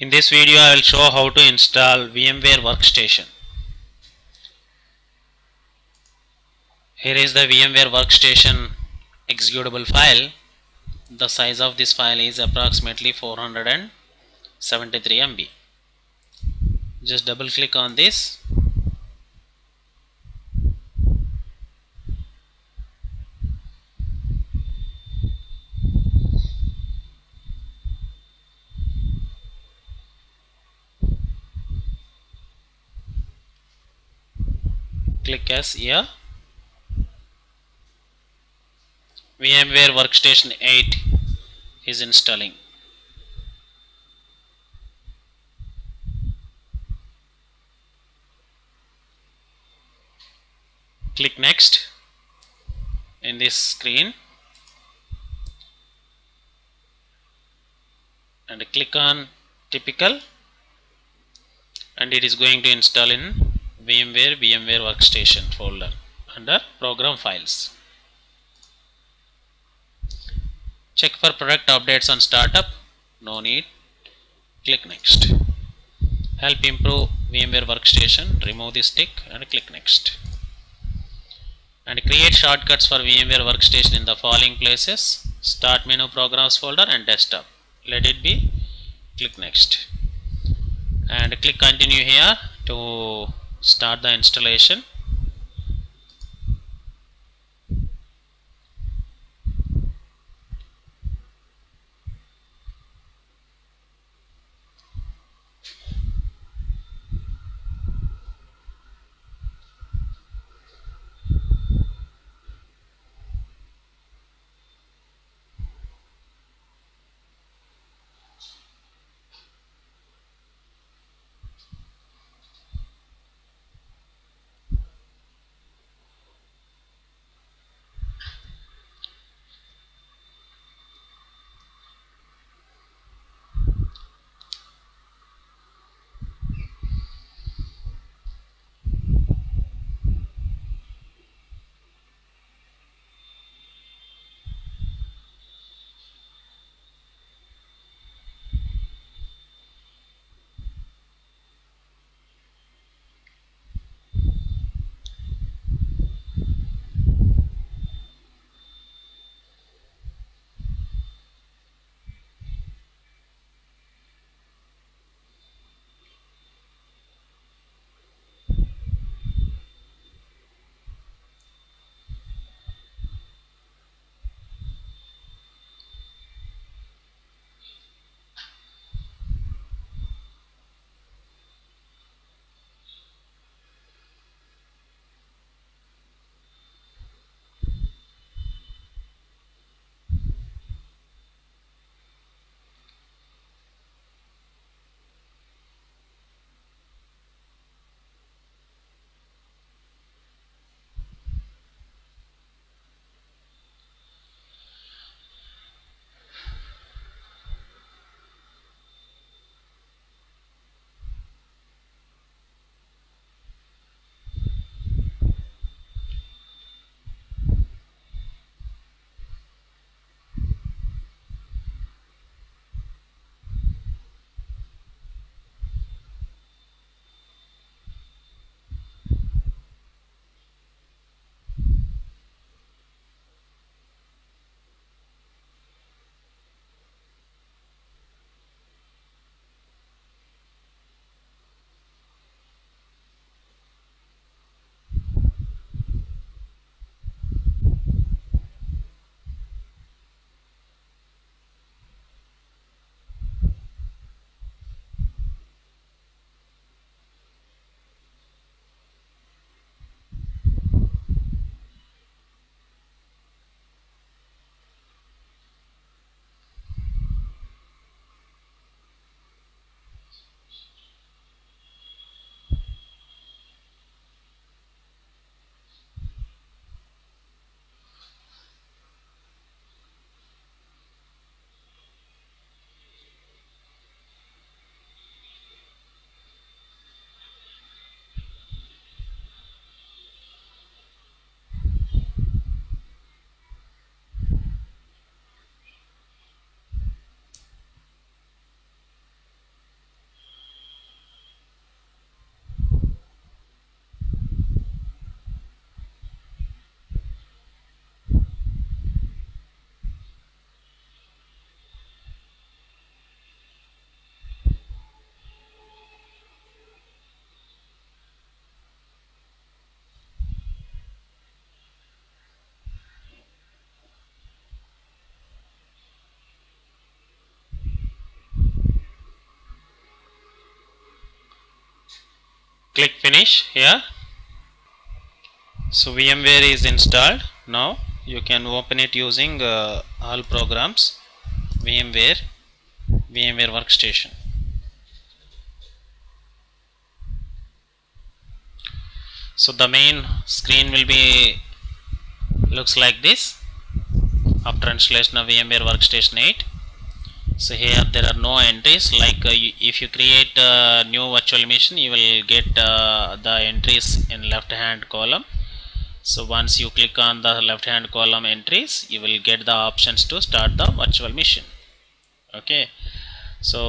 In this video I will show how to install VMware Workstation. Here is the VMware Workstation executable file. The size of this file is approximately 473 MB. Just double click on this. Click as here. VMware Workstation 8 is installing. Click next in this screen and click on typical and it is going to install in VMware VMware Workstation folder under program files. check for product updates on startup. No need. Click next. Help improve VMware workstation. Remove this tick and click next. And create shortcuts for VMware workstation in the following places. Start menu programs folder and desktop. Let it be. Click next. And click continue here to start the installation click finish here. So VMware is installed. Now you can open it using uh, all programs. VMware VMware workstation. So the main screen will be looks like this. After installation of VMware workstation 8 so here there are no entries like uh, you, if you create a new virtual machine you will get uh, the entries in left hand column. So once you click on the left hand column entries you will get the options to start the virtual machine. Okay. So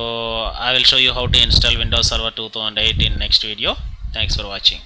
I will show you how to install Windows Server 2008 in next video. Thanks for watching